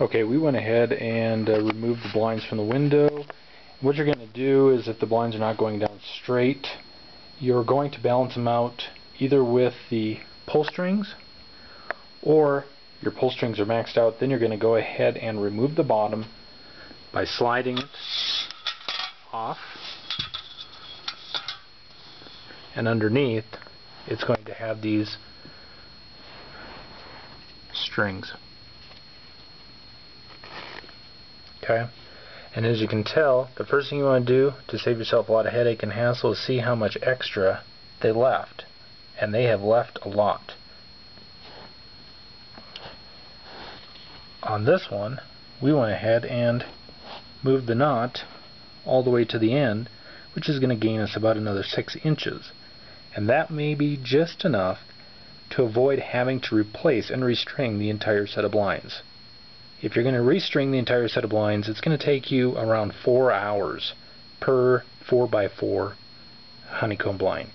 Okay, we went ahead and uh, removed the blinds from the window. What you're going to do is if the blinds are not going down straight, you're going to balance them out either with the pull strings or your pull strings are maxed out, then you're going to go ahead and remove the bottom by sliding it off and underneath it's going to have these strings. Okay? And as you can tell, the first thing you want to do to save yourself a lot of headache and hassle is see how much extra they left. And they have left a lot. On this one, we went ahead and moved the knot all the way to the end, which is going to gain us about another 6 inches. And that may be just enough to avoid having to replace and restring the entire set of blinds. If you're going to restring the entire set of blinds, it's going to take you around 4 hours per 4x4 honeycomb blind.